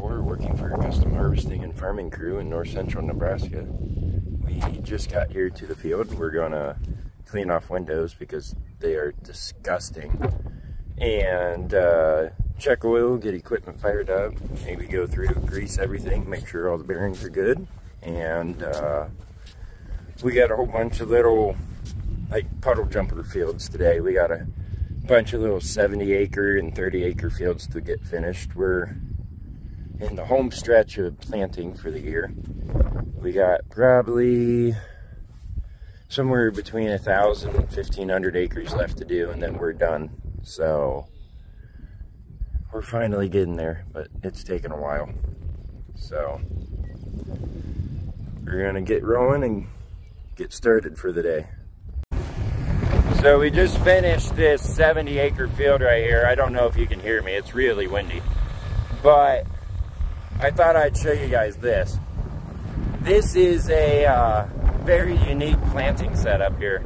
for, working for a custom harvesting and farming crew in north central Nebraska. We just got here to the field. We're gonna clean off windows because they are disgusting. And uh, check oil, get equipment fired up, maybe go through, grease everything, make sure all the bearings are good. And uh, we got a whole bunch of little like puddle jumper fields today. We got a bunch of little 70 acre and 30 acre fields to get finished. We're in the home stretch of planting for the year. We got probably somewhere between a thousand and 1500 acres left to do and then we're done. So we're finally getting there, but it's taken a while. So we're gonna get rolling and get started for the day. So we just finished this 70 acre field right here. I don't know if you can hear me, it's really windy. But I thought I'd show you guys this. This is a uh, very unique planting setup here.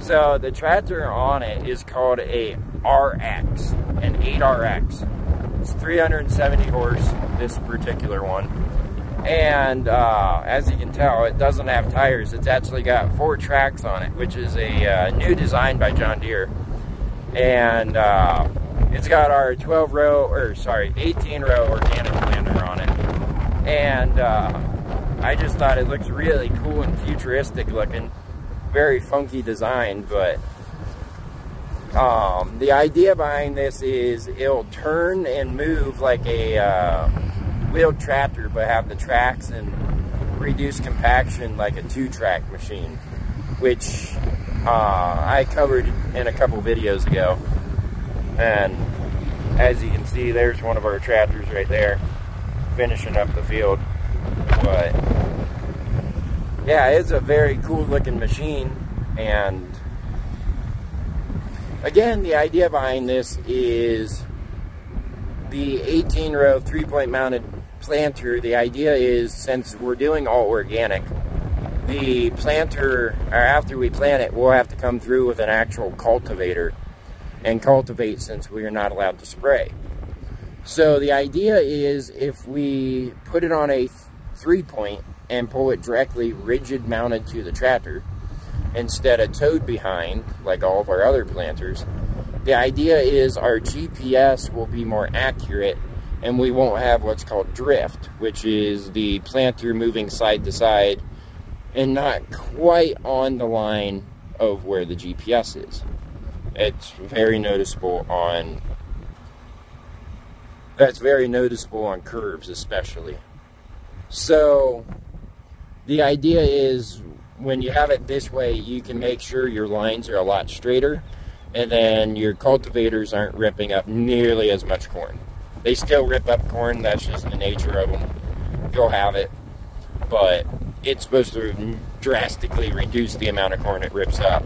So the tractor on it is called a RX, an 8RX. It's 370 horse, this particular one. And uh, as you can tell, it doesn't have tires. It's actually got four tracks on it, which is a uh, new design by John Deere. And uh, it's got our 12 row, or sorry, 18 row organic planter on it. And uh, I just thought it looks really cool and futuristic looking. Very funky design, but um, the idea behind this is it'll turn and move like a uh, wheeled tractor, but have the tracks and reduce compaction like a two-track machine, which uh, I covered in a couple videos ago. And as you can see, there's one of our tractors right there, finishing up the field. But yeah, it's a very cool looking machine. And again, the idea behind this is the 18 row three point mounted planter, the idea is since we're doing all organic, the planter, or after we plant it, we'll have to come through with an actual cultivator and cultivate since we are not allowed to spray. So the idea is if we put it on a three point and pull it directly rigid mounted to the tractor instead of towed behind like all of our other planters, the idea is our GPS will be more accurate and we won't have what's called drift, which is the planter moving side to side and not quite on the line of where the GPS is. It's very noticeable on that's very noticeable on curves especially. So the idea is when you have it this way, you can make sure your lines are a lot straighter and then your cultivators aren't ripping up nearly as much corn. They still rip up corn. That's just the nature of them. You'll have it. But it's supposed to drastically reduce the amount of corn it rips up.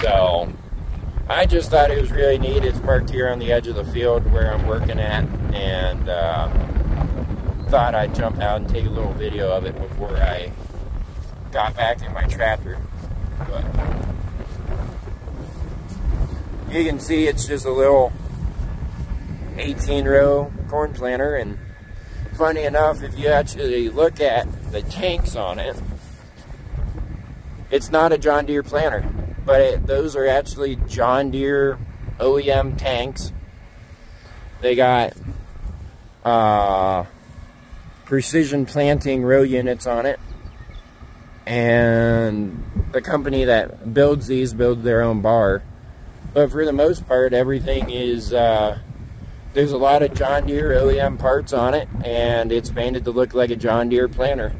So I just thought it was really neat. It's parked here on the edge of the field where I'm working at. And uh, thought I'd jump out and take a little video of it before I got back in my tractor. But you can see it's just a little 18 row corn planter and funny enough if you actually look at the tanks on it it's not a John Deere planter but it, those are actually John Deere OEM tanks they got uh, precision planting row units on it and the company that builds these builds their own bar but for the most part everything is uh, there's a lot of John Deere OEM parts on it, and it's painted to look like a John Deere planter,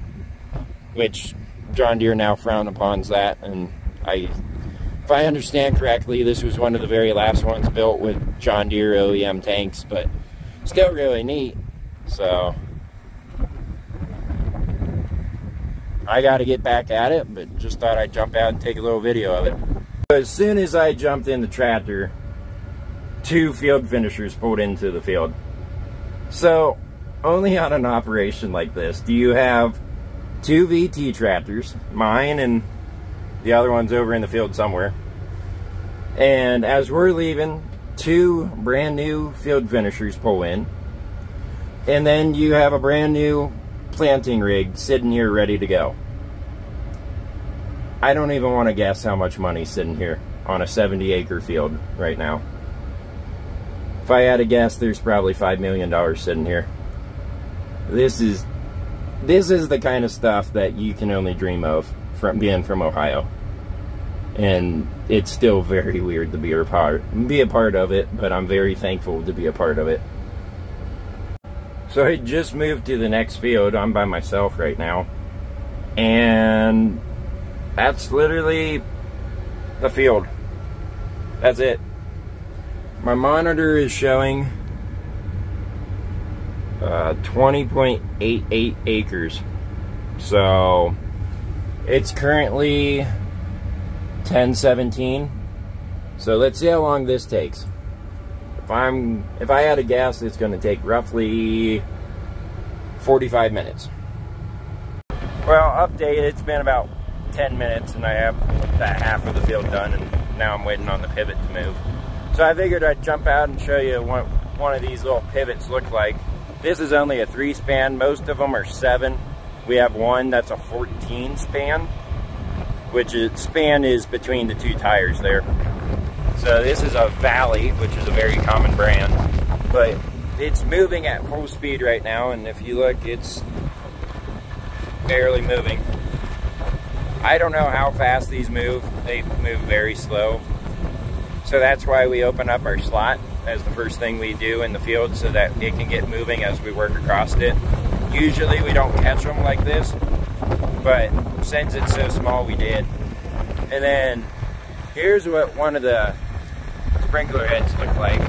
which John Deere now frown upon that. And I, if I understand correctly, this was one of the very last ones built with John Deere OEM tanks, but still really neat. So I got to get back at it, but just thought I'd jump out and take a little video of it. As soon as I jumped in the tractor, two field finishers pulled into the field. So, only on an operation like this do you have two VT tractors, mine and the other one's over in the field somewhere. And as we're leaving, two brand new field finishers pull in. And then you have a brand new planting rig sitting here ready to go. I don't even want to guess how much money's sitting here on a 70 acre field right now. If I had to guess, there's probably $5 million sitting here. This is, this is the kind of stuff that you can only dream of from being from Ohio. And it's still very weird to be a part, be a part of it, but I'm very thankful to be a part of it. So I just moved to the next field. I'm by myself right now. And that's literally the field. That's it. My monitor is showing uh, 20.88 acres. So it's currently 1017. So let's see how long this takes. If I'm if I had a guess, it's going to take roughly 45 minutes. Well, update, it's been about 10 minutes and I have that half of the field done and now I'm waiting on the pivot to move. So I figured I'd jump out and show you what one of these little pivots look like. This is only a three span, most of them are seven. We have one that's a 14 span, which is, span is between the two tires there. So this is a Valley, which is a very common brand, but it's moving at full speed right now, and if you look, it's barely moving. I don't know how fast these move. They move very slow. So that's why we open up our slot as the first thing we do in the field so that it can get moving as we work across it. Usually we don't catch them like this, but since it's so small, we did. And then here's what one of the sprinkler heads look like.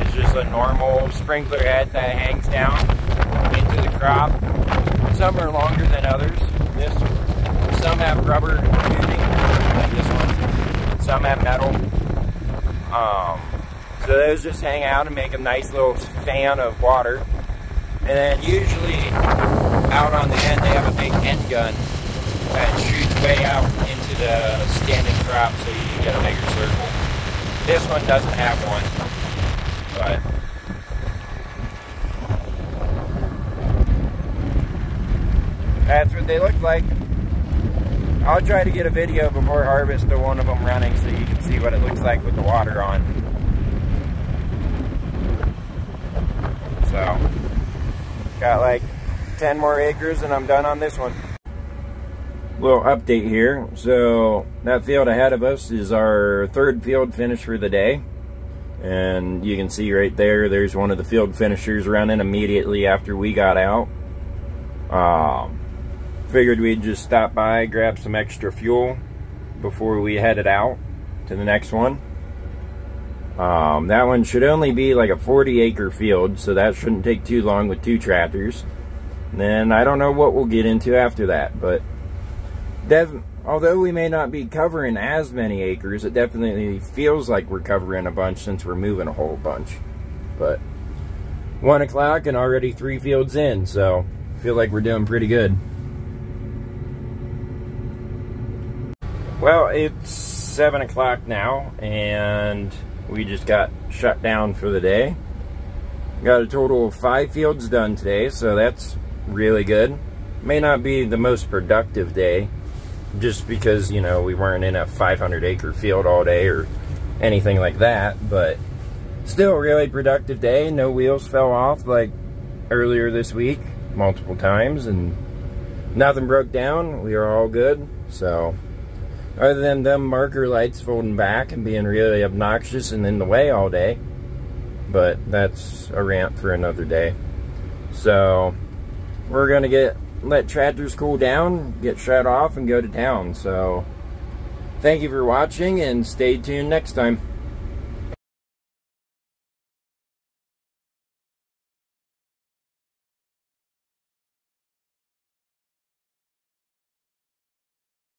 It's just a normal sprinkler head that hangs down into the crop. Some are longer than others. This some have rubber tubing, like this one. Some have metal. Um, so those just hang out and make a nice little fan of water. And then usually out on the end they have a big end gun that shoots way out into the standing crop so you get a bigger circle. This one doesn't have one, but that's what they look like. I'll try to get a video before harvest of one of them running so you can see what it looks like with the water on. So, got like 10 more acres and I'm done on this one. Little update here. So, that field ahead of us is our third field finish for the day. And you can see right there, there's one of the field finishers running immediately after we got out. Um, Figured we'd just stop by, grab some extra fuel before we headed out to the next one. Um, that one should only be like a 40 acre field, so that shouldn't take too long with two tractors. And then I don't know what we'll get into after that, but although we may not be covering as many acres, it definitely feels like we're covering a bunch since we're moving a whole bunch. But one o'clock and already three fields in, so I feel like we're doing pretty good. Well, it's 7 o'clock now, and we just got shut down for the day. Got a total of five fields done today, so that's really good. May not be the most productive day, just because, you know, we weren't in a 500 acre field all day or anything like that, but still a really productive day. No wheels fell off like earlier this week multiple times, and nothing broke down. We are all good, so other than them marker lights folding back and being really obnoxious and in the way all day. But that's a rant for another day. So we're gonna get let tractors cool down, get shut off, and go to town. So thank you for watching and stay tuned next time.